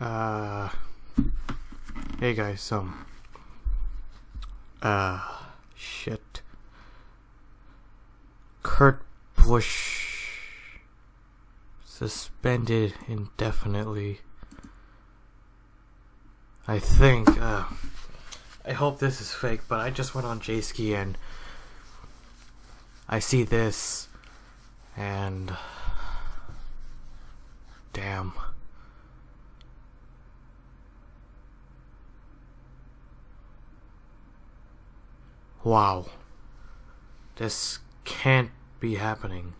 Uh, hey guys, um, uh, shit. Kurt Busch suspended indefinitely. I think, uh, I hope this is fake, but I just went on Jayski and I see this and damn. Wow. This can't be happening.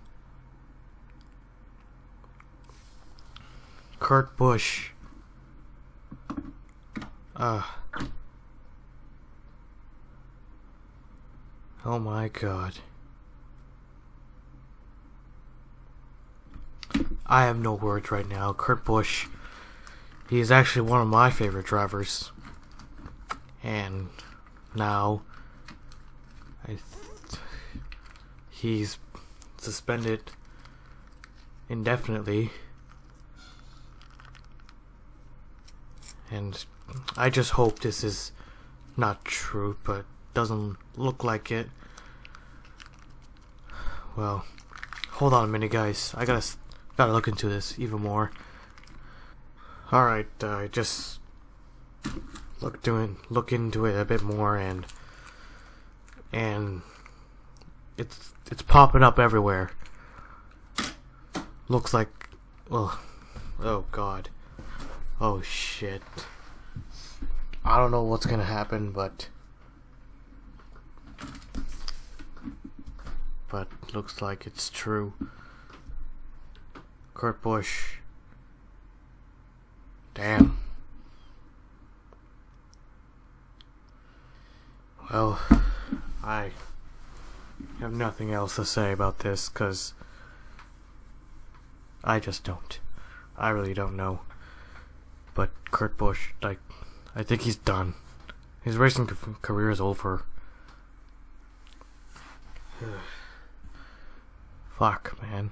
Kurt Busch. Uh. Oh my god. I have no words right now. Kurt Busch. He is actually one of my favorite drivers. And now I he's suspended indefinitely. And I just hope this is not true, but doesn't look like it. Well, hold on a minute, guys. I gotta gotta look into this even more. All right, uh, just look doing look into it a bit more, and and it's it's popping up everywhere. Looks like, well, oh god, oh shit. I don't know what's gonna happen, but but looks like it's true. Kurt Busch. Damn. Well, I have nothing else to say about this because I just don't. I really don't know. But Kurt Busch, like, I think he's done. His racing career is over. Fuck, man.